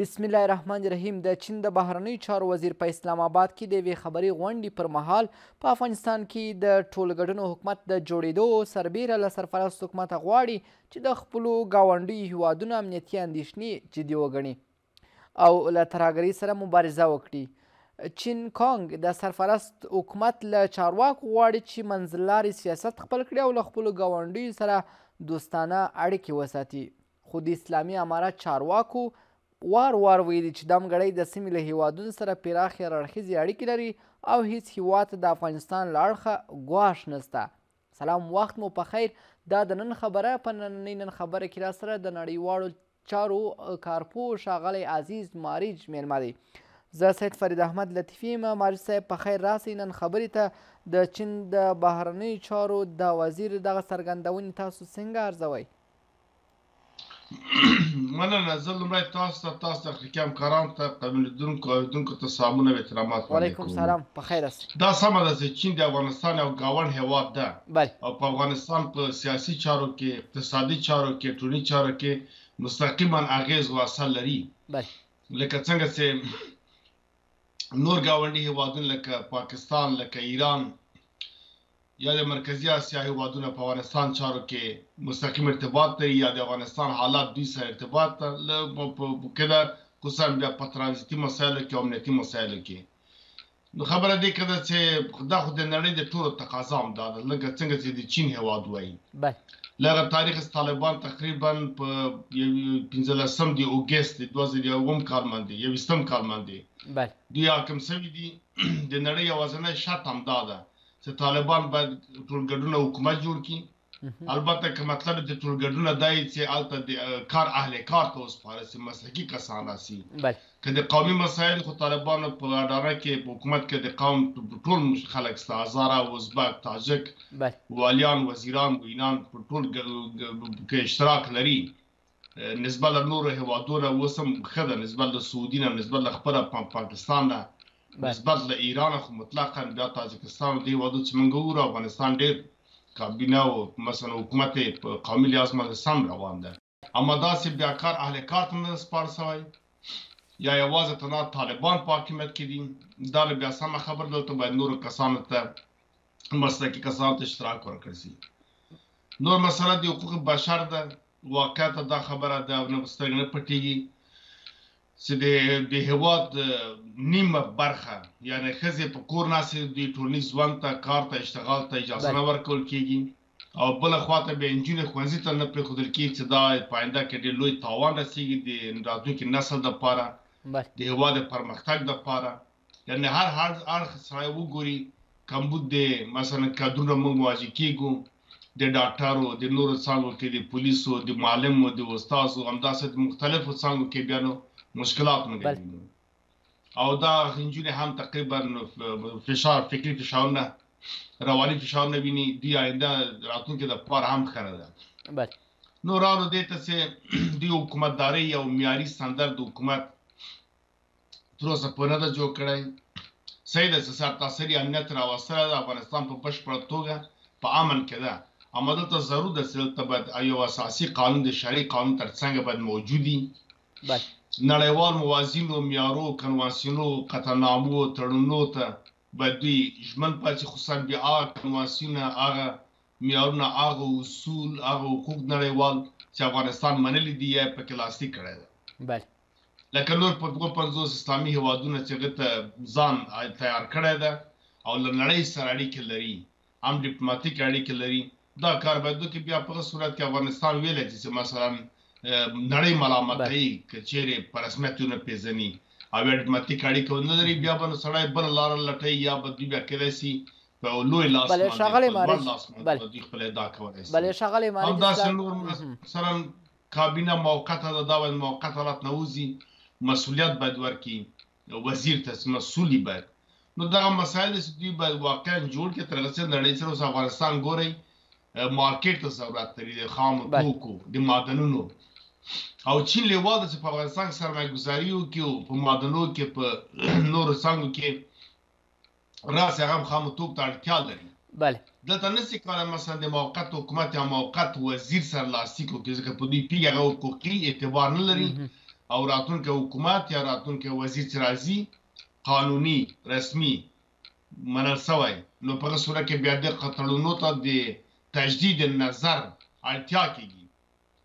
بسم الله الرحمن الرحیم د چین د بهرنیو چارو وزیر په اسلام آباد کې د یوې خبري غونډې پر مهال په افغانستان کې د ټولګډنو حکومت د جوړېدو سربېره له سرفراست حکومته غواړي چې د خپلو ګاونډیو هیوادونو امنیتي اندېښنې جدي وګڼي او له ترهګرۍ سره مبارزه وکړي چین کانګ د سرفرست حکومت له چارواکو غواړي چې منځلاري سیاست خپل کړي او له خپلو ګاونډیو سره دوستانه اړیکې وساتي خو د اسلامي امارت چارواکو وار وار ویلي چې دمګړۍ د سیمې له هیوادونو سره پراخې هراړخیزې اړیکې لري او هیڅ هیواد ته د افغانستان له اړخه ګواښ نسته سلام وخت مو په خیر دا د نن خبره په نننۍ نن خبره کې را سره د نړیوالو چارو کارپو شاغلی عزیز ماریج میلمه دی زه سید فرید احمد لطیفی یم مارج صاحب په خیر راسئ نن خبرې ته د چین د بهرنیو چارو د وزیر دغه څرګندونې تاسو څنګه ارزوئ مننه زه لومړی تاسو ته تاسو ته حقیقي همکارانو ته قانون لیدونکو اوریدونکو ته سلامونه او احترامات وړاندې وعلیکم سلام په خیر است دا سمه ده چې چین د افغانستان یو ګاونډ هیواد ده بله او په افغانستان په سیاسي چارو کې اقتصادي چارو کې ټولني چارو کې مستقیما اغیز او اثر لري بله لکه څنګه چې نور ګاونډي هیوادونه لکه پاکستان لکه ایران یا د مرکزي اسیا هېوادونه په افغانستان چارو کې مستقیم ارتباط لري یا د افغانستان حالات دوی سره ارتباط کې ده، خصوصا بیا په ترانزیتي مسایلو کې او امنیتي مسایلو کې. نو خبره دې کړه چې دا خو د نړۍ د ټولو تقاضا هم دا ده، لکه څنګه چې د چین هېواد وایي. لکه تاریخ چې طالبان تقریبا په پنځلسم د اوګست د دوه زره او یو کال باندې یوویشتم کال باندې دوی حاکم شوي دي، د نړۍ یوازینی شرط همدا ده چې طالبان باید ټولګډونه حکومت جوړ کړي البته که مطلب د ټولګډونه دای چې الته د کار اهل کار ته اوس فارس مسلکی کسان راسي که د قومي مسایل خو طالبانو په اداره کې په حکومت کې د قوم ټول خلک ستا هزاره ازبک تاجک والیان وزیران وینان په ټول کې اشتراک لري نسبت له نورو هیوادو نه اوس هم ښه ده نسبت له سعودي نه نسبت له خپله پاکستان نه بله. نسبت له ایران خو مطلقا بیا تاجکستان او دې هیوادو چې موږ وګورو افغانستان ډېر کابینه او مثلا حکومت یې په قومي لحاظ باندې سم روان ده اما داسې بیا کار اهل کار ته نه ده سپارل شوی یا یوازې تنها طالبان په حاکمیت کې دي دا نو بیا سمه خبره ده دلته باید نورو کسانو ته مسلکي کسان ته اشتراک ورکړ شي نور مسله د حقوق بشر ده واقعا ته دا خبره د او نه سترګې نه پټېږي چې د د هېواد نیمه برخه یعنی ښځې په کور ناستې دوی ټولنیز ژوند ته کار ته اشتغال ته اجازه نه ورکول کېږي او بل خوا ته بیا انجونې ښوونځي ته نه پرېښودل کېږي چې دا په آینده کې ډېر لوی تاوان رسېږي د راتلونکي نسل دپاره د هېواد د پرمختګ دپاره یعنی هر هر اړخ سره وګوري کمبود دی مثلا کادرونه موږ موازي کیږو د ډاکټرو د نورو څانګو کې د پولیسو د معلمو د استادو همداسې د مختلفو څانګو کې بیا نو مشکلات موږ وینو او دا نجونې هم تقریبا فشار فکری فشارونه رواني فشارونه ویني دی آینده راتلونکي د پاره هم خره ده بله نو راو دې ته چې دی حکومتداري او معیاري ستاندرد حکومت تر اوسه پوه نه ده جوړ کړی صحیح ده چې سرتاسري امنیت راوستلی ده افغانستان په بشپړه توګه په امن کې ده اما دلته ضرور ده چې دلته باید یو اساسي قانون د شرعي قانون تر څنګ باید موجودي نړیوال موازینو میارو کنوانسیونو قطعنامو تړونو ته باید دوی ژمن پاتې خصوصا بیا هغه کنوانسیونه هغه میارونه هغه اصول هغه حقوق نړیوال چې افغانستان منلي دي یا پکې لاسلیک کړی ده بله لکه نور په دوه پنځوس اسلامي هېوادونه چې هغه ته ځان تیار کړی ده او له نړۍ سره اړیکې لري، هم ډیپلوماتیکې اړیکې لري، دا کار باید وکړي، بیا په هغه صورت کې افغانستان ویلی شي چې مثلا نړۍ ملامتوي که چېرې په رسمیت ونه پېژني او یا ډیپلوماتیکه اړیکه ونه لري، بیا به نو سړی بله لاره لټوي یا به دوی بیا کېدای شي په یو لوی لاس باندې په لوړ لاس باندې دوی خپله ادعا کولی شي، همداسې نور مثلا کابینه موقته ده دا باید موقت حالت نه وځي مسولیت باید ورکړي وزیر ته مسولی باید نو دغه مسایل چې دوی باید واقعا جوړ کړي تر هغه چې نړۍ سره اوس افغانستان ګورئ مارکیټ ته ضرورت لري د خامو توکو د معدنونو او چین لیوال چې په افغانستان کې سرمایه ګزاري وکړي په معدنو کې په نورو څانګو کې راس هغه هم خامو توک ته اړتیا لري بله دلته نسی کولای مثلا د موقت حکومت یا موقت وزیر سره لاسلیک وکړي ځکه په دوی پیږي هغه حقوقي اعتبار نه لري او راتلونکی حکومت یا راتلونکی وزیر چې راځي قانوني رسمي منل سوی نو په هغه صورت کې بیا دقه تړونو ته د تجدید نظر اړتیا کیږي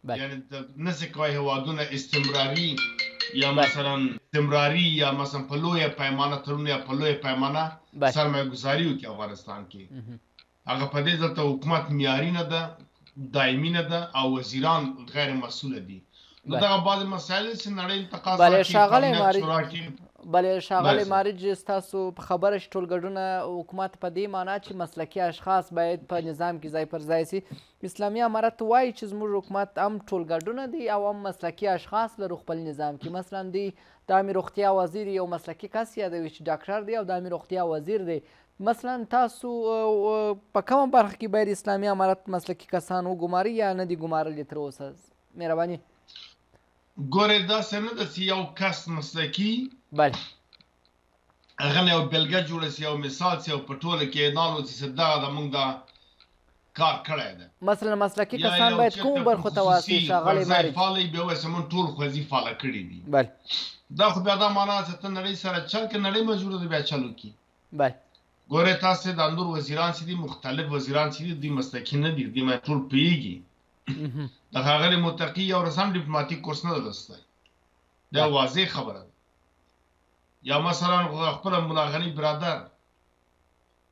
بله یعنی ته نسی کوای هیوادونه استمراری یا بله مثلا استمراری یا مثلا په لویه پیمانه تړون یا په لویه پیمانه بله سرمایه ګزاری وکړي افغانستان کې مهم. هغه په دې دلته حکومت معیاری نه ده دایمی نه ده او وزیران غیر مسئول دي نو بله دغه بعضې مسایل دي چې نړۍ له تقاضا بله کوي په ښاغلی امنیت مارج شورا کې بله ښاغلی بله مارج ستاسو په خبره چې ټولګډونه حکومت په دې معنا چې مسلکي اشخاص باید په نظام کې ځای پر ځای شي اسلامي امارت وايي چې زموږ حکومت هم ټولګډونه دي او هم مسلکي اشخاص لرو خپل نظام کې مثلا دی د عامې روغتیا وزیر یو مسلکي کس یادوي چې ډاکټر دی او د عامې روغتیا وزیر دی مثلا تاسو په کومه برخه کې باید اسلامي امارت مسلکي کسان وګماري یا نه دي ګمارلي تر اوسه مهرباني ګورې داسې نه ده چې یو کس مسلکي بله هغه نه یو بلګه جوړه سی او مثال سی او په ټوله کې اعدان وسی څه دغه ده مونږ دا کار کړی ده. مثلا مسلکي کسان باید کومو برخو ته واسي ښاغلی مارج؟ فعالی بیا وایسه مونږ ټول خوځي فعاله کړي دي. بله. دا خو بیا دا معنا څه ته نړۍ سره چل که نړۍ مجبوره ده بیا چل وکړي. بله. ګورې تاسې دا نور وزیران چې دي مختلف وزیران چې دي دوی مسلکي نه دي دوی باندې ټول پوهېږي د ښاغلي متقي یو ورځ هم ډیپلوماټیک کورس نه دی لوستی دا واضح خبره ده یا مثلا خپل ملا غنی برادر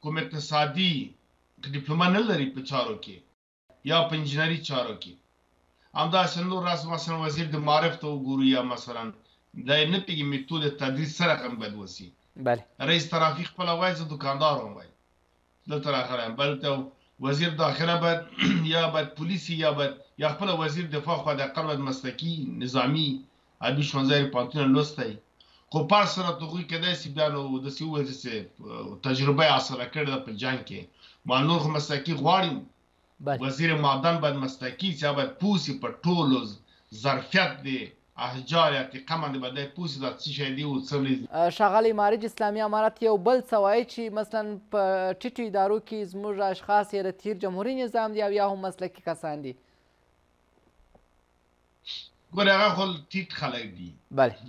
کوم اقتصادي ډیپلوما نه لري په چارو کې یا په انجینري چارو کې همداسې نور راس مثلا وزیر د معارف ته وګورو یا مثلا د نه پیږي میتود تدریس سره غن باید وسی بله رئیس ترافیق خپل وای زه دکاندار وم وای دلته راغلی بل ته وزیر داخله باید یا باید پولیسی یا باید یا خپل وزیر دفاع خو د اقل باید مسلکی نظامی ابی شونځای پانتونه لوستی خو پاس سره تغوی کدای سی بیا نو د سی وزیر سی تجربه حاصله کړی په جنگ کې ما نور خو مسلکی غواړیم وزیر معدن باید مسلکی سی او باید پوه سی په ټولو ظرفیت دی احجار عتیقه باندی باید دی پوه سی دا څه شی دی او څه ښاغلی معارج اسلامی امارت یو بل څه وایی چی مثلا په ټیټو ادارو کی زموږ اشخاص یره تیر جمهوری نظام دی او یا هم مسلکی کسان دی. ګوره هغه خو ټیټ خلک دي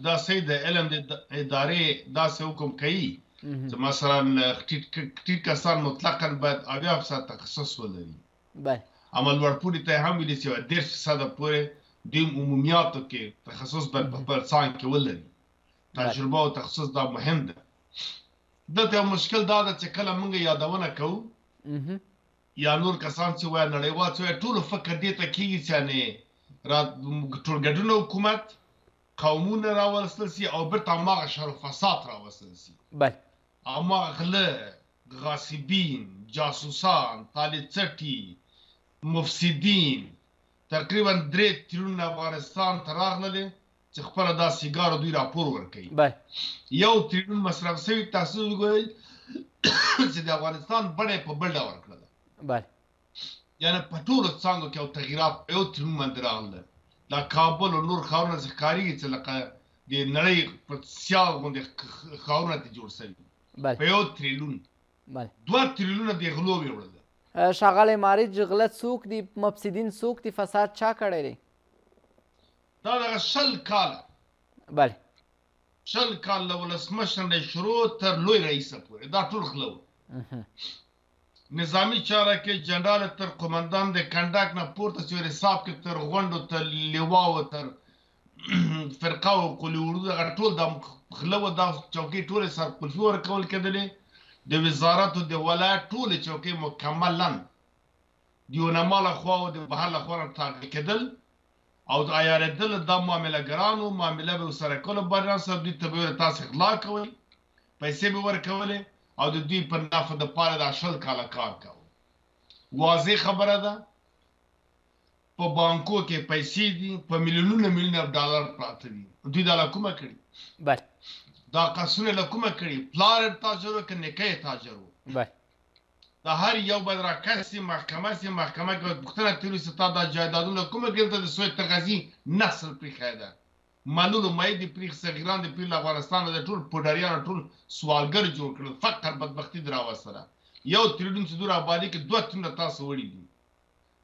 دا سي د علم د ادارې داسې حکم کوي چې مثلا ټیټ کسان مطلقا باید اویا فیصد تخصص ولري بله اما لوړپوړي ته هم ویلي چې دېرش فیصده پورې دوی عمومیاتو کې تخصص باید په خپل څانګ کې ولري تجربه او تخصص دا مهم ده دلته مشکل دا ده چې کله موږ یادونه کوو یا نور کسان چې وایي نړیوال چې وایي ټولو فکر دې ته کېږي چې یعنې را ټولګډونه حکومت قومونه راوستل سي او بیرته هماغه شر و فساد راوستل سي بله هماغه غله غاصبین جاسوسان تالې څټي مفسدین تقریبا درې ترونه افغانستان ته راغلل چې خپل دا سیګار دوی راپور ورکړي یو تریلیون مصرف شوی تاسو وګورئ چې د افغانستان بڼه په بل ډول کړل بله یعنی په ټولو څانګو کې یو تغیرات یو تریلیون باندې راغله دا کابل او نور ښارونه چې ښکارېږي چې لکه د نړۍ په سیال غوندې ښارونه ترې جوړ شوي په یو تریلیون دوه تریلیونه د غلو وې وړل ښاغلی مارج غله څوک دي مفسدین څوک دي فساد چا کړی دی دا دغه شل کاله بله شل کال له ولسمشر نه شروع تر لوی رئیسه پورې دا ټول خله وو نظامی چاره کې جنرال تر قومندان د کنډک نه پورته چې حساب کې تر غونډو تر لیواو تر فرقه او قلی اردو دغه ټول د خله و دا چوکۍ ټولې سر قلفي ورکول کېدلې د وزارت او د ولایت ټولې چوکۍ مکملا د یونما له خوا او د بهر له خوا را تعقیب کېدل او د عیارېدل دا معامله ګرانو معامله به ورسره کوله بریان صاحب دوی ته به ویل تاسې غلا کوئ پیسې به ورکولې او د دوی په نفع دپاره دا شل کاله کار کاوه واضح خبره ده په بانکو کې پیسې دي په میلیونونو میلیونه ډالر پراته دي دوی دا له کومه کړي بله دا قصونه له کومه کړي پلار تاجر و که نیکه تاجر و بله د هر یو به را کش سي محکمه سي محکمه کې به پوښتنه ترې وسي تا دا جایدادونه کومه کې دلته د سوی تغذي نسل پریښی ده ملولو مئې دې پریښ صغیران دې پریښ له افغانستانه د ټول پوډریانو ټول سوالګر جوړ کړل فقر بدبختي دې راوستله یو تریډون چې دور آبادي کې دوه تریډونه تاسو وړي دي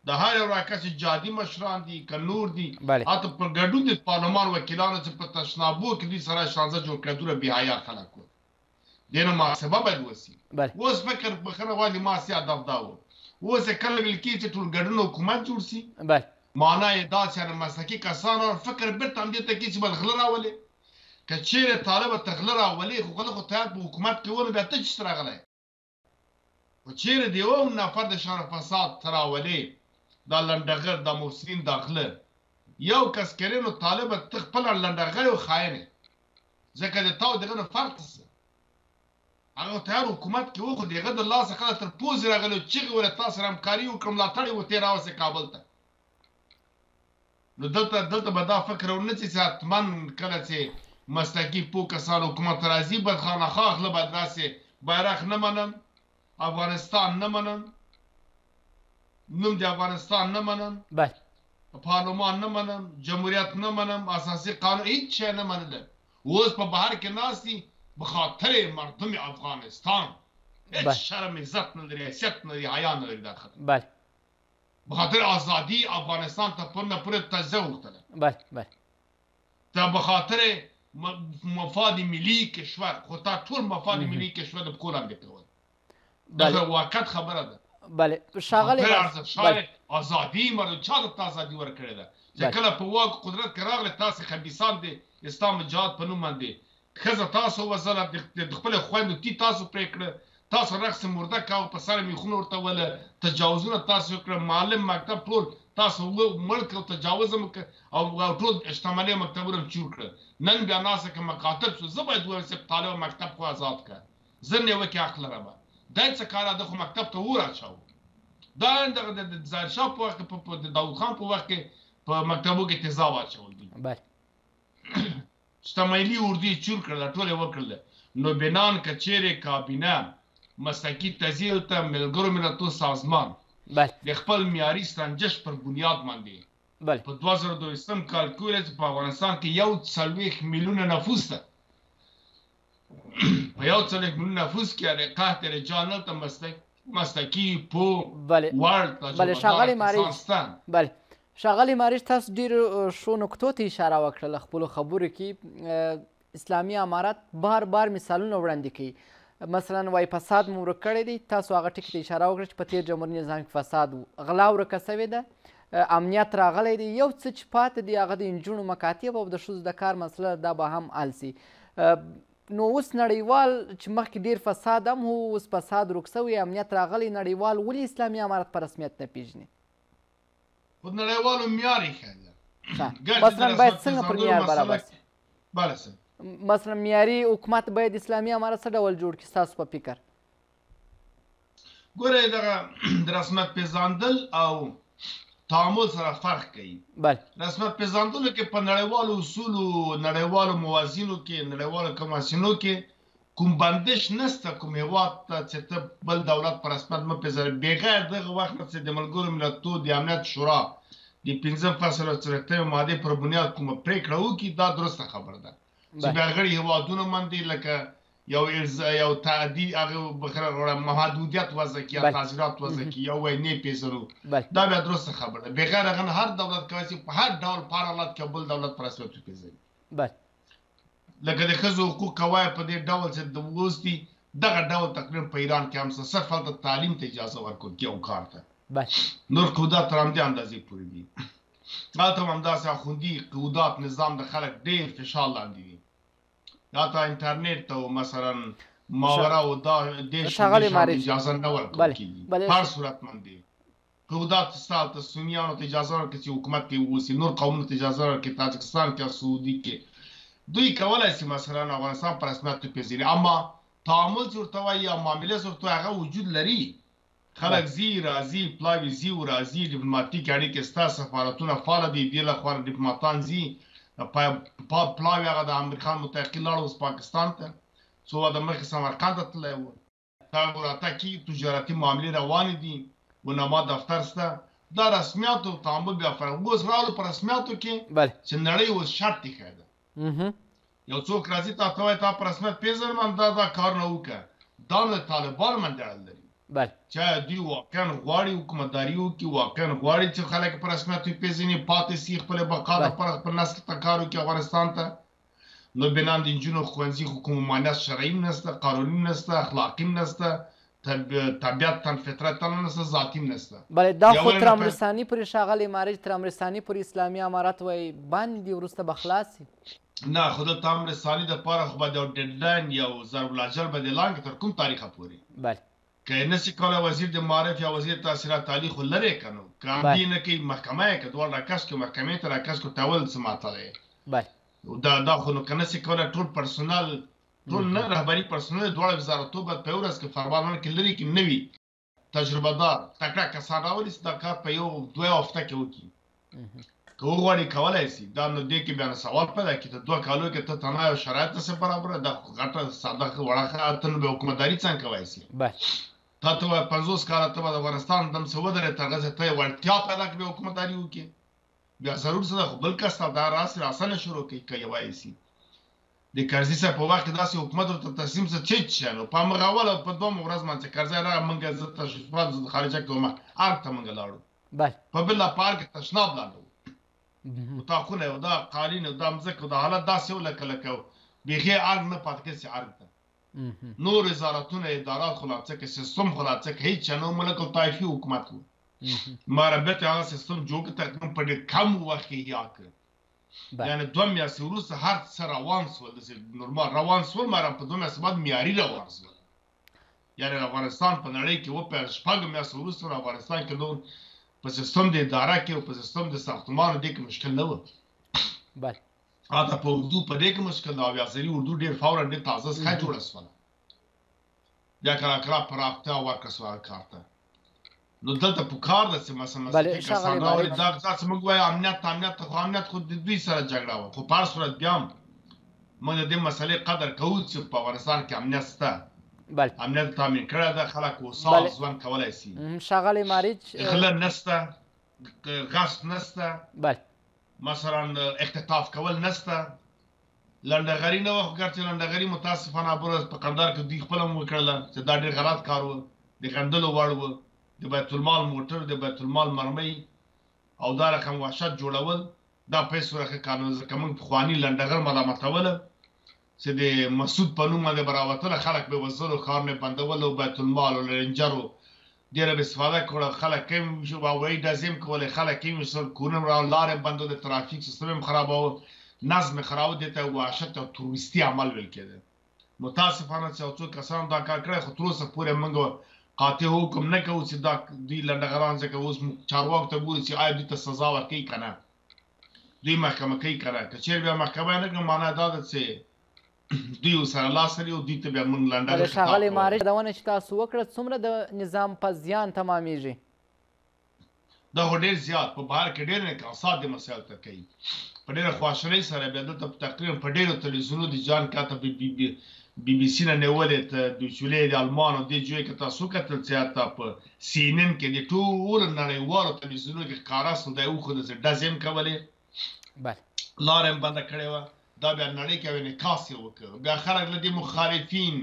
د هر یو راکه چې جادي مشران دي که نور دي بله حتی په ګډون د پارلمان وکیلانو چې په تشنابو کې دوی سره شانزه جوړ کړی دوره بې حیا خلک وو دینه محاسبه باید وسي بله. اوس فکر بخنه غواړي ما سي هدف دا و اوس یې کله ویل کیږي چې ټولګډن حکومت جوړ سي بله. مانا یې دا چې یعنې مسلکي کسان راوړي فکر بیرته همدې ته کیږي چې باید غله راولې که چیرې طالبه ته غله راولې خو غله خو تیار په حکومت کې و نو بیا ته چیسته راغلی. خو چېرې د یوه هم نفر د شر او فساد، تراولې، دا لنډغر، دا مفسدین، دا غله، یو کس کرې نو طالبه ته خپله لنډغر او خاین یې، ځکه د تا او د هغه نه فرق څه؟ هغه خو تیار حکومت کې و، خو د هغه د لاس څخه لا تر پوزې راغلی و، چیغې ویل، تا سره همکاري وکړه، ملاتړ یې وکړ، ته یې راوسته کابل ته. نو دلته دلته به دا فکر ونه چي چي حتماً کله چي مسلکي پوه کسان حکومت ته راځي بد خانخا غله به داسي بيرغ نه منم افغانستان نه منم نوم د افغانستان نه منم بله پارلمان نه منم جمهوريت نه منم اساسي قانون هيڅ شي نه منله اوس په بهر کي ناست دي بخاطر مردم افغانستان هيڅ بله شرم عزت نه لري حيثيت نه لري حيا نه لري دا خلک بله بخاطر آزادی افغانستان ته پرنه پورې تجزه غوښتله. بله بله. ته بخاطر مفاد ملی کشور خو تا ټول مفاد ملی کشور د پښو لاندې کول. دا واقعیت خبره ده. بله شاغلی بله ازادي مرو چا د ازادي ورکړې ده چې کله په واک قدرت کې راغله تاسو خبيسان دي اسلام جهاد په نوم باندې ښځه تاسو وزله دخپل خویندو تی تاسو پرې کړه تاسو رقص مرده کاوه په سر میخونه ورته وله تجاوزونه تاسو وکړه معلم مکتب ټول تاسو و مړ کړ تجاوز هم او ټول شتمنۍ مکتبونه هم چور کړل نن بیا ناسه که مکاتب شو زه باید وایم صاحب طالب مکتب خو آزاد کړه زه نیوه کې حق لرمه دا څه کار ده خو مکتب ته اور اچاو دا دغه د ظاهر شاه په وخت په د داوود خان په وخت کې په مکتبو کې تیزاب اچول دي بله ستمعیلی اردو یې چور کړله ټول یې وکړل نو بنان که چیرې کابینه مسلکی تزیل ته ملګرو ملتو سازمان بله. د خپل معیاری سنجش پر بنیاد باندې بله. په دوه زره دویستم کال کې ویل چې په افغانستان کې یو څلوېښت میلیونه نفوس ده. په یو څل ګل نفوس کې د قحط رجال نه تمستک مستکی پو بله ورد بله شغلی مریض بله شغلی مریض تاسو ډیر شو نکتو ته اشاره وکړه خپل خبرو کې اسلامی امارت بار بار مثالونه وړاندې کوي مثلا وای فساد مو ورک کړی دی تاسو هغه ټکي ته اشاره وکړه چې په تیر جمهوري نظام کې فساد و غلا ورکه سوې ده امنیت راغلی دی یو څه چې پاتې دی هغه د انجونو مکاتب او د ښځو د کار مسله دا به هم حل سي نو اوس نړیوال چې مخکې ډیر فساد هم وو اوس فساد ورک شوی امنیت راغلی نړیوال ولې اسلامي امارت په رسمیت نه پیژني خو نړیوالو معیار یې ښه دی مثلا باید څنګه پر معیار برابر شي بله مثلا معیاري حکومت باید اسلامي امارت څه ډول جوړ کړي ستاسو په فکر ګوره دغه د رسمت پیژندل او تعامل سره فرق کوي بله رسمت پیژندلو کې په نړیوالو اصولو نړیوالو موازینو کې نړیوالو کماسینو کې کوم بندش نسته کوم هیواد ته چې ته بل دولت پر رسمت مه پیژنې بغیر دغه وخت چې د ملګرو ملتو د امنیت شورا د پنځم فصل او څلورتمې ماده پر بنیاد کومه پریکړه وکړي دا درسته خبره ده چې بیا غړي هیوادونه مندي لکه یو ارزا یو تعدی هغه بخره غوړه محدودیت وضع کی بله. تعزیرات وضع کی یو وای نه پیژنو بله. دا بیا درسته خبره ده بغیر هغه نه هر دولت کوي چې په هر ډول په هر حالت کې بل دولت په رسمیت وپیژني بله. لکه د ښځو حقوق کوای په دې ډول چې د اوس دي دغه ډول تقریبا په ایران کې هم څه صرف هلته تعلیم ته اجازه ورکول کېږي او کار ته بله. نور قودات تر همدې اندازې پورې دي هلته هم همداسې اخوندي قودات نظام د خلک ډېر فشار لاندې دي یا تا انټرنیټ ته مثلا ماورا او دا دیش شغل مارج اجازه نه ورکول کیږي هر صورت من دی قودات سال ته سنیانو ته اجازه ورکړي چې حکومت کې ووسي نور قومونو ته اجازه ورکړي تاجکستان کې او سعودي کې دوی کولای شي مثلا افغانستان پر رسمیت وپېژني اما تعامل چې ورته وایي یا معامله چې ورته هغه وجود لري خلک ځي، راځي، پلاوي ځي او راځي، ډیپلوماتیکې اړیکې شته، سفارتونه فعال دي، دې له خواره ډیپلوماتان ځي، پلاوی هغه د امیرخان متقي لاړ اوس پاکستان ته، څو وده مخکې سمرقند ته تللی و. تګ و راتګ کېږي، تجارتي معاملې روانې دي، ونما دفتر شته، دا رسمیات او تعامل بیا فرق، اوس راغلو په رسمیاتو کې چې نړۍ اوس شرط ایښی دی. یو څوک راځي تا ته وایي تا په رسمیت پېژنم همدا دا کارونه وکړه دا نو د طالبانو باندې اړه لري بله چا دوی واقعا غواړي حکومتداري وکړي واقعا غواړي چې خلک په رسمیت وپېژني پاتې سي خپلې بقا لپاره خپل نسل ته کار وکړي افغانستان ته نو بنان د نجونو ښوونځي خو کوم ممانعت شرعي هم نشته قانوني هم نشته اخلاقي هم نشته تب طبیعت تن فطرت تن نسته ذاتیم نسته بله دا خو ترامرستانی پر شاغلی مارج ترامرستانی پر اسلامی امارت وای باندی ورسته به خلاصی نه خو د ترامرستانی د پاره خو به د ډیډلاین یو ضرب الاجل به د لانګ تر کوم تاریخ پوری بله که نسی کوله وزیر د معارف یا وزیر تاثیرات عالی خو لری کنو که عمدی نه کی محکمه که دوال راکس که محکمه ته راکس کو تاول سماتله بله دا دا خو نو کنسی کوله ټول پرسونل ټول نه رهبري پرسنل دواړه وزارتو به په ورځ کې فرمانونه کې لري کې نوي تجربه دار تکړه کسان راولي چې دا کار په یو دوه هفته کې وکړي که وغواړي کولای شي دا نو دې کې بیا نو سوال پیدا کړي ته دوه کالو کې ته تنها یو شرایط څه برابر دا خو غټه ساده وړه ته نو به حکومتداري څنګه کوای شي بس تا ته وایي پنځوس کاله ته به د افغانستان دم څه ودرې تر هغه ته یې وړتیا پیدا کړي حکومتداري وکړي بیا ضرور څه ده خو بل کس ته دا راسي راسنه شروع کوي که یوای شي د کرزي صاحب په وخت کې داسې حکومت ورته تسلیم سه چې چې هغه په همغه اول او په دومه ورځ باندې چې کرزی راغی موږ زه تشریف فرض زه د خارجه کوم ارګ ته موږ لاړو بله په بله په ارګ تشناب لاندې وو اتاقونه او دا قالین او دا مځکه دا حالت داسې و لکه لکه بیخي ارګ نه پاتې کېږي چې ارګ ته نور وزارتونه ادارات خو لا څه کې سیستم خو لا څه کې هیڅ چا نه و ملک الطایفي حکومت و ما ربیت هغه سیستم جوړ کړ تقریبا په ډېر کم وخت کې یاد کړ بله. یعنی دوه میاشتې وروسته هر څه روان سول داسې نورمال روان سول مارم په دوه میاشتې بعد معیاري روان سول یعنی د افغانستان په نړۍ کې وپیل شپږ میاشتې وروسته نو افغانستان کې نور په سیستم د اداره کې او په سیستم د ساختمانو دې کې مشکل نه و بله حتی په اردو په دې کې مشکل د اویا زري اردو ډېر فورا ډېر تازه څخه جوړه سوله بیا کله کله پراختیا ورکړه سوال کارته نو دلته په کار ده چې مثلا مسلکي کسان راوړي دا ځکه موږ وایو امنیت امنیت خو امنیت خو د دوی سره جګړه وه خو په هر صورت بیا هم موږ د دې مسلې قدر کوو چې په افغانستان کې امنیت شته بله امنیت تامین کړی ده خلک اوسا ژوند کولی شي ښاغلی ماریج غله نشته غصب نشته بله مثلا اختطاف کول نشته لنډغري نه وه خو ګرچې لنډغري متاسفانه ابره په قندار کې دوی خپله هم وکړله چې دا ډېر غلط کار و د غندلو وړ و د بیت المال موټر د بیت المال مرمۍ او دا رقم وحشت جوړول دا په هېڅ ورخه کار نه ځکه موږ پخواني لنډغر ملامتول چې د مسعود په نوم باندې به راوتله خلک به یې وژلو ښارونه یې بندول او بیت المال او لرنجرو ډېره مې سوده کړه، خلک کم وو، مشر بابا یې ډزېم کولې، خلک کم وو، سل کورونه ورانول، لارې مې بندولې، ترافیک سیستم یې هم خراباوه، نظم یې خراباوه، دې ته وحشت او تروریستي عمل ویل کېده. متاسفانه چې یو څو کسانو دا کار کړی، خو تر اوسه پورې موږ قاطع حکم نه کوو چې دا دوی لنډغران ځکه اوس موږ چارواکو ته ګورو چې ایا دوی ته سزا ورکوي که نه، دوی محکمه کوي که نه، که چېرې بیا محکمه یې نه کړه، مانا یې دا ده چې. دوی ورسره لاس لري او دوی ته بیا موږ لنډغر بله خطاب ښاغلی کولی مارش یادونه چې تاسو وکړه څومره د نظام په زیان تمامیږي؟ دا خو ډېر زیات په بهر کې ډېر انعکاسات دې مسایلو ته کوي په ډېره خواشینۍ سره بیا دلته په تقریبا په ډېرو تلویزیونو دي جان که حتی بي بي بي بي سي نه نیولې ته دوچولې د آلمان او دې جوې که تاسو وکتل چې حتی په سي ان ان کې دې ټولو نړیوالو تلویزیونونو کې ښکاره سو دا یې وښوده چې ډزې هم کولې بله لار هم بنده کړې وه دا بیا نړۍ کې یو انعکاس یې وکړ بیا خلک له دې مخالفین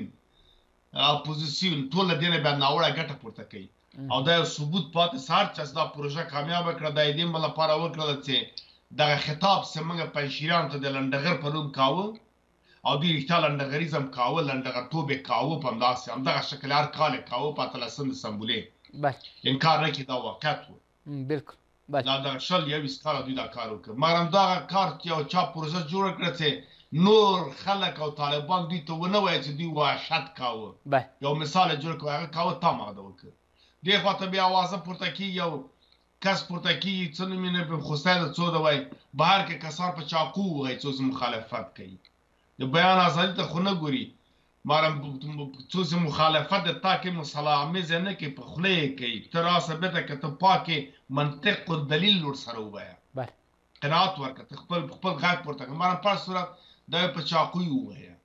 اپوزیسیون ټول له دې نه بیا ناوړه ګټه پورته کوي او دا یو ثبوت پاتې سه هر چا چې دا پروژه کامیابه کړه دا یې دې لپاره وکړله چې دغه خطاب چې موږ پنجشیریانو ته د لنډغر په نوم کاوه او دوی رښتیا لنډغریز هم کاوه لنډغرتوب یې کاوه په همداسې همدغه شکل هر کال یې کاوه په اتلسم د سنبلې انکار نه کړي دا واقعیت و بلکل بله. لا دغه شل یویست کاله دوی دا کار وکړ مګر همداغه کار چه یو چا پروسه جوړه کړه چه نور خلک او طالبان دوی ته ونه وایې چه دوی وحشت کاوه بله. یو مثال یې جوړ کړ هغه کاوه تام هغه د وکړ دې خوا ته بیا اوازه پورته کیږي یو کس پورته کیږي څه نوم یې نبیم خوستی ده څو ده وایې بهر که کسان په چاقو ووهی څوک زموږ مخالفت کوي د بیان ازادی ته خو نه ګوري مارم څو څه مخالفت تا کې مسلا امیزه نه کې په خله یې کوي ته راسه بېته که ته پاکې منطق او دلیل لور سره ووایه بله قناعت ورکړه ته خپل خپل غږ پورته کړه مارم پر صورت دا په چاقوی ووایه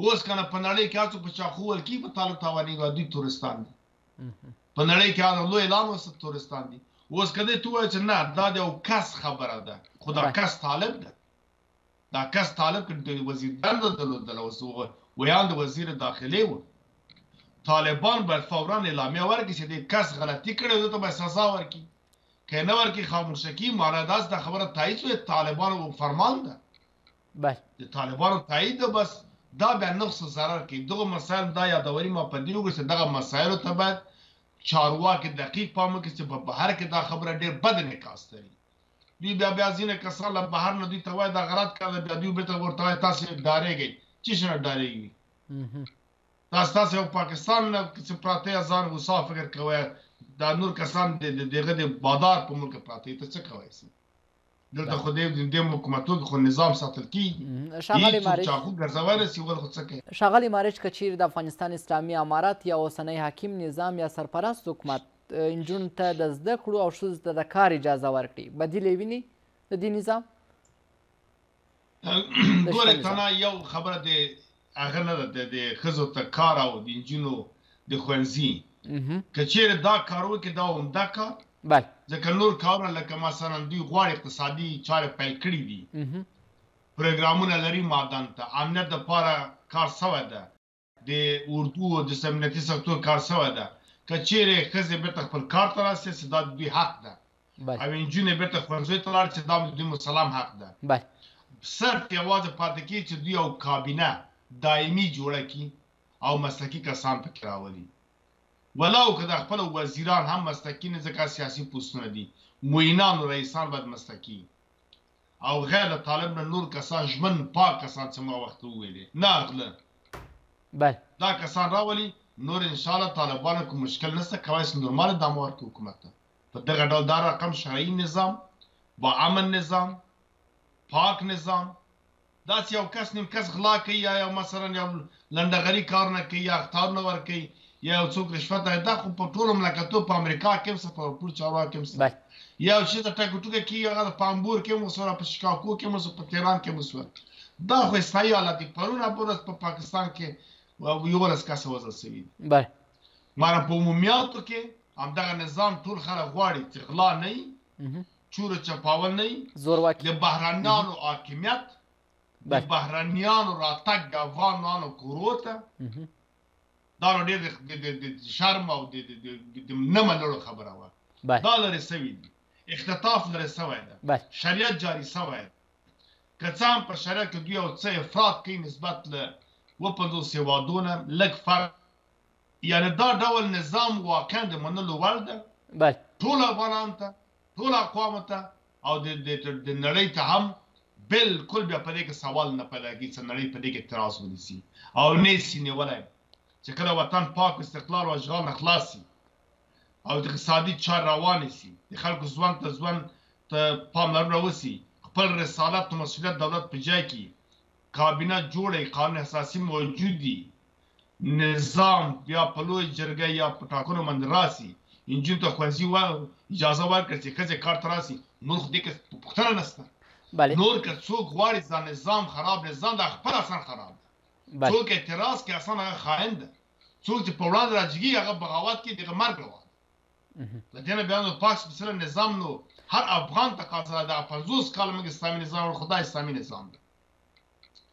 اوس کنه په نړۍ کې هڅو په چاقو ول کی په تعلق تاوانی غادي تورستان دي په نړۍ کې هغه لوی اعلان وسه تورستان دي اوس کده ته وای چې نه دا د یو کس خبره ده خدا کس طالب ده دا کس تعلق د وزیر دنده درلودله او ویاند وزیر داخلې و. طالبان باید فورا اعلامیه ورکړي چې دې کس غلطي کړې ده ته باید سزا ورکړي که نه ورکړي خاموشکي معنا داس دا خبره تایید شوې طالبانو فرمان ده بله د طالبانو تایید ده بس دا بیا نقص ضرر کوي دغه مسایل دا یادوري ما په دې وګړي چې دغه مسایلو ته باید چارواکي دقیق پام وکړي چې په بهر کې دا خبره ډېر بد انعکاس لري دوی بیا بیا ځینې کسان له بهر نه دوی ته وایي دا غلط کار دی بیا دوی بیرته ورته وایي تاسې ډارېږئ چی شي نه ډارېږي دا ستاسو او پاکستان نه څه پراته یا ځان هوسا فکر کوي دا نور کسان د دغه د بادار په ملک پراته ته څه کوي سي دلته خو دې د حکومتو خو نظام ساتل کی شغلی مارج چاخو ګرځوي سی ول خو څه کوي شغلی مارج کچیر د افغانستان اسلامي امارات یا اوسنۍ حاکم نظام یا سرپرست حکومت انجونو ته د زده کړو او ښځو ته د کار اجازه ورکړي بدیل یې ویني د دې نظام ګوره تنها یو خبره د هغه نه ده د ښځو ته کار او د انجونو د ښوونځي که چیرې دا کار وکړي دا عمده کار بله ځکه نور کارونه لکه مثلا دوی غواړي اقتصادي چارې پیل کړي دي پروګرامونه لري معدن ته امنیت لپاره کار سوی ده د اردو او داسې امنیتي سکتور کار شوی ده که چیرې ښځې بیرته خپل کار ته راشي چې دا د دوی حق ده او انجونې بیرته ښوونځیو ته لاړ چې دا د دوی مسلم حق ده صرف یوازې پاتې کیږي چې دوی یو کابینه دایمي جوړه کړي او مسلکي کسان پکې راولي ولو که دا خپل وزیران هم مسلکي نه ځکه سیاسي پوستونه دي معینان او رئیسان باید مسلکي او غیر له طالب نه نور کسان ژمن پاک کسان څه ما وخت وویلې نه غله بله دا کسان راولي نور ان شاء الله طالبانو کوم مشکل نشته کوي چې نورمال دامه ورکړي حکومت ته په دغه ډول دا رقم شرعي نظام با امن نظام پاک نظام داسې یو کس نیم کس غلا کوي یا یو مثلا یو لنډغري کارونه کوي یا اخطارونه ورکوي یا یو څوک رشوت اخلي دا خو په ټولو مملکتو په امریکا کې هم په ټول چارواکو کې هم شته بله یو چې د ټکو ټوکه کېږي هغه د پامبور کې هم وسوله په شکاکو کې هم وسوله په تهران کې هم وسوله دا خو استثنایي حالت دی پرون هغه ورځ په پاکستان کې یولس کسه وژل شوي دي بله مانه په عمومیاتو کې همدغه نظام ټول خلک غواړي چې غلا نه وي چور چپاول نه زورواکي د بهرنیانو حاکمیت د بهرنیانو راتګ د افغانانو کورو ته دا نو ډېر د شرم او د نه منلو خبره وه دا لرې سوي دي اختطاف لرې سوی ده شریعت جاري سوی ده که څه هم په شریعت کې دوی یو څه افراد کوي نسبت له اووه پنځوس هېوادو نه لږ فرق یعنې دا ډول نظام واقعا د منلو وړ ده؟ بله. ټولو افغانانو ته، ټولو اقوامو ته او د د نړۍ ته هم بلکل بیا په دې کې سوال نه پیدا کېږي چې نړۍ په دې کې اعتراض ونیسي او نه یې سي نیولی چې کله وطن پاک او استقلال او اشغال نه خلاص سي او اقتصادي چارې روانې سي د خلکو ژوند ته ژوند ته پاملرنه وسي خپل رسالت او مسؤلیت دولت په جای کړي کابینه جوړه یی قانون اساسی موجود دی نظام بیا په لوی جرګه یا په ټاکنو باندې راسی انجونو ته ښوونځي و اجازه ورکړ چې ښځې کار ته راسي نور خو دې کې پوښتنه نشته بله نور که څوک غواړي دا نظام خراب نظام دا خپل اصلا خراب ده څوک اعتراض کې اصلا هغه خاین ده څوک چې په وړاندې راجګي هغه بغاوت کې دغه مرګ روان د دې نه بیا نو پاک سپېڅلی نظام نو هر افغان تقاضا ده پنځوس کاله موږ اسلامي نظام وړو خو دا اسلامي نظام ده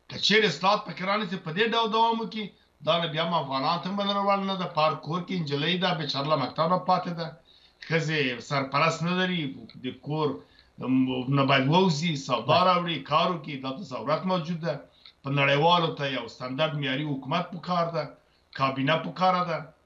که چېرې اصلاحات پکې رانهسي په دې ډول دوام وکړي دا نو بیا هم افغانان ته هم منلو وړ نه ده په هر کور کې نجلۍ ده بېچارله مکتب نه پاتې ده ښځې سرپرست نه لري د کور نه باید ووځي سودا راوړي کار وکړي دا ته ضرورت موجود ده په نړیوالو ته یو ستندرد معیاري حکومت پکار ده کابینه پکاره ده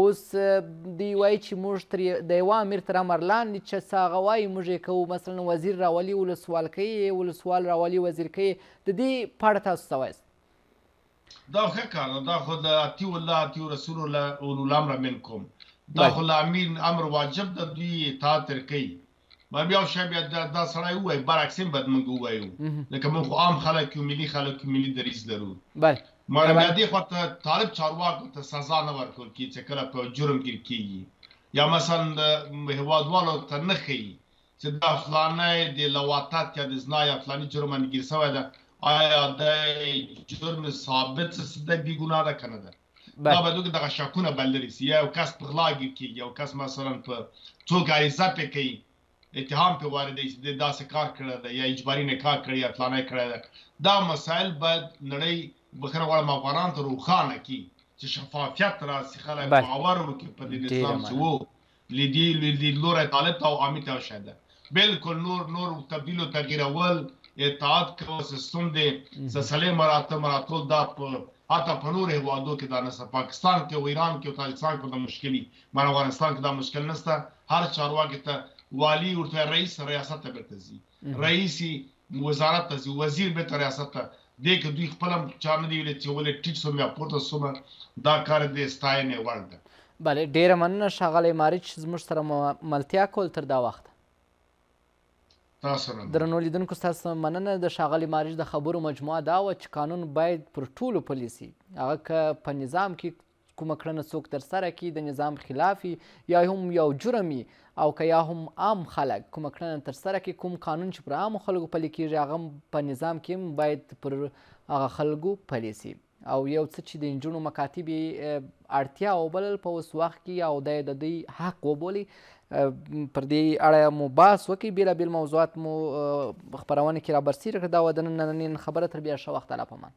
اوس دی وایی چی موږ تر د یوه امیر تر امر لاندی چه څه هغه وایی موږ یی کوو مثلا وزیر راولی ولسوال کوي یی ولسوال راولی وزیر کوي د دی په اړه تاسو څه وایاست. دا ښه کار ده دا خو د اطیعو الله اطیعو رسول اولو الامر منکم دا خو له امیر امر واجب ده دوی یی اطاعت ترې کوي. ما بیا شای بیا دا, دا سړی ووایي برعکس هم باید موږ ووایو لکه موږ خو عام خلک یو ملي خلک یو ملي دریځ لرو بله مړه بیا دې خوا ته طالب چارواکو ته سزا نه ورکول کېږي چې کله په جرم ګیر کېږي یا مثلا د هېوادوالو ته نه ښیي چې دا فلانی د لواطت یا د زنا یا فلاني جرم باندې ګیر سوی ده آیا د جرم ثابت څه ده بې ګناه ده که نه ده بله. دا باید وکړي دغه شکونه به لرې شي یا یو کس په غلا ګیر کېږي یو کس مثلا په څوک عریضه پرې کوي اتهام پرې واردوي چې دې داسې کار کړی دی یا اجباري نکاح کړې یا فلانی کړی دی دا مسایل باید نړۍ بخښنه غواړم افغانان ته روښانه کړي چې شفافیت راشي خلک بله. باور وکړي په دین ډېره اسلام چې مننه. وو لیدی لیدلوری طالب ته او عامی ته یو شی ده بلکل نور نور تبدیل او تغیرول اطاعت کول سیستم دی سلسله مراتب مراتول دا په حتی په نور هیوادو کې دا نسته پاکستان کې او ایران کې او تاجکستان کې دا مشکلی مر افغانستان کې دا مشکل نسته هر چارواکې ته والی ورته رئیس ریاست ته بیرته ځی رئیس وزارت ته ځي، وزیر بیرته ریاست ته، دې کې دوی خپله هم چا نه دي ویلي چې ولې ټیټ شوم یا پورته شوم، دا کار یې د ستاینې وړ ده. بله ډېره مننه ښاغلی ماریچ زموږ سره مو ملتیا کول تر دا وخته. درنو لیدونکو ستاسو مننه د ښاغلي مارج د خبرو مجموعه دا وه چې قانون باید پر ټولو پلی شي هغه که په نظام کې کومه کړنه څوک ترسره کړي د نظام خلاف وي یا هم یو جرم وي او که یا هم عام خلک کومه کړنه ترسره کړي کوم قانون چې پر عامو خلکو پلی کېږي هغه په نظام کې هم باید پر هغه خلکو پلی سي او یو څه چې د نجونو مکاتب اړتیا وبلل په اوس وخت کې او دا د دوی حق وبولي پر دې اړه مو بحث وکړي بېلابېل موضوعات مو خپرونه کې رابرسېره کړه دا وه د نن نننۍ خبره تر بیا ښه وخته لا پمان